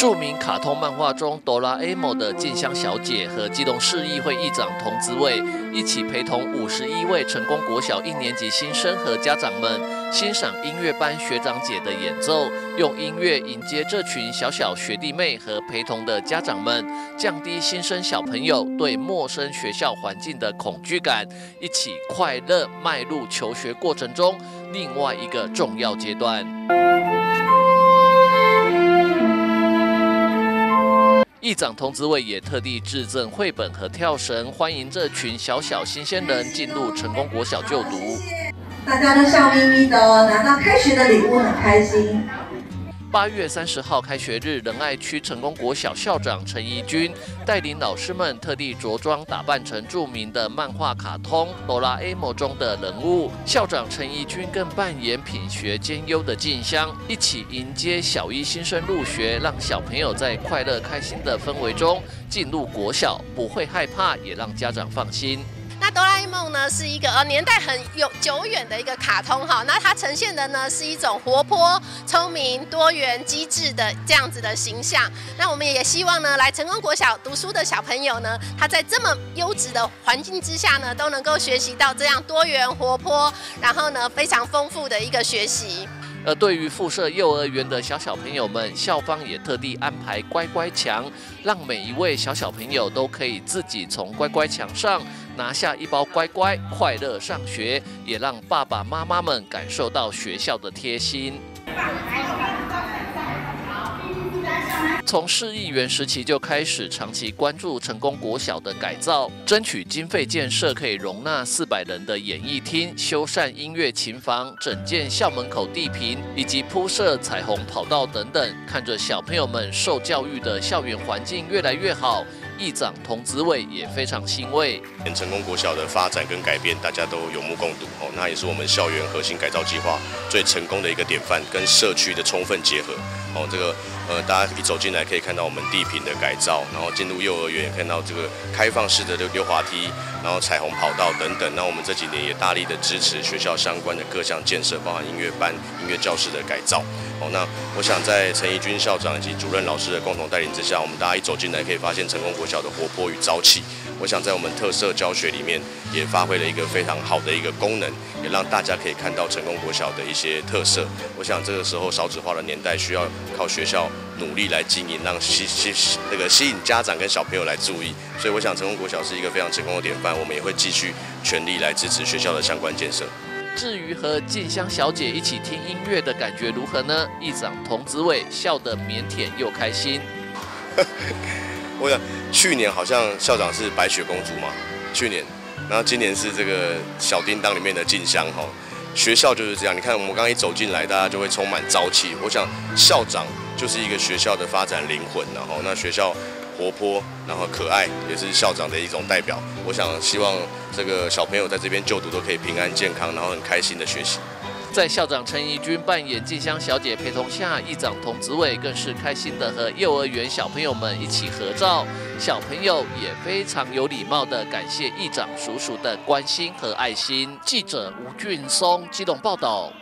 著名卡通漫画中哆啦 A 梦的静香小姐和机动市议会议长童子卫一起陪同五十一位成功国小一年级新生和家长们欣赏音乐班学长姐的演奏，用音乐迎接这群小小学弟妹和陪同的家长们，降低新生小朋友对陌生学校环境的恐惧感，一起快乐迈入求学过程中另外一个重要阶段。议长童子伟也特地制赠绘本和跳绳，欢迎这群小小新鲜人进入成功国小就读。大家都笑眯眯的，拿到开学的礼物很开心。八月三十号开学日，仁爱区成功国小校长陈怡君带领老师们特地着装打扮成著名的漫画卡通《哆啦 A 梦》中的人物。校长陈怡君更扮演品学兼优的静香，一起迎接小一新生入学，让小朋友在快乐开心的氛围中进入国小，不会害怕，也让家长放心。那哆啦 A 梦呢，是一个呃年代很有久远的一个卡通哈。那它呈现的呢，是一种活泼、聪明、多元、机智的这样子的形象。那我们也希望呢，来成功国小读书的小朋友呢，他在这么优质的环境之下呢，都能够学习到这样多元、活泼，然后呢非常丰富的一个学习。而对于附设幼儿园的小小朋友们，校方也特地安排乖乖墙，让每一位小小朋友都可以自己从乖乖墙上拿下一包乖乖，快乐上学，也让爸爸妈妈们感受到学校的贴心。从市议员时期就开始长期关注成功国小的改造，争取经费建设可以容纳四百人的演艺厅、修缮音乐琴房、整建校门口地坪以及铺设彩虹跑道等等。看着小朋友们受教育的校园环境越来越好，议长童子伟也非常欣慰。成功国小的发展跟改变，大家都有目共睹哦。那也是我们校园核心改造计划最成功的一个典范，跟社区的充分结合。哦，这个呃，大家一走进来可以看到我们地坪的改造，然后进入幼儿园看到这个开放式的溜溜滑梯，然后彩虹跑道等等。那我们这几年也大力的支持学校相关的各项建设，包含音乐班、音乐教室的改造。哦，那我想在陈怡君校长以及主任老师的共同带领之下，我们大家一走进来可以发现成功国小的活泼与朝气。我想在我们特色教学里面也发挥了一个非常好的一个功能，也让大家可以看到成功国小的一些特色。我想这个时候少子化的年代，需要靠学校努力来经营，让吸吸那个吸引家长跟小朋友来注意。所以我想成功国小是一个非常成功的典范，我们也会继续全力来支持学校的相关建设。至于和静香小姐一起听音乐的感觉如何呢？议长童子伟笑得腼腆又开心。我想去年好像校长是白雪公主嘛，去年，然后今年是这个小叮当里面的静香哈。学校就是这样，你看我们刚一走进来，大家就会充满朝气。我想校长就是一个学校的发展灵魂，然后那学校活泼，然后可爱，也是校长的一种代表。我想希望这个小朋友在这边就读都可以平安健康，然后很开心的学习。在校长陈怡君扮演静香小姐陪同下，议长童子伟更是开心的和幼儿园小朋友们一起合照。小朋友也非常有礼貌的感谢议长叔叔的关心和爱心。记者吴俊松机动报道。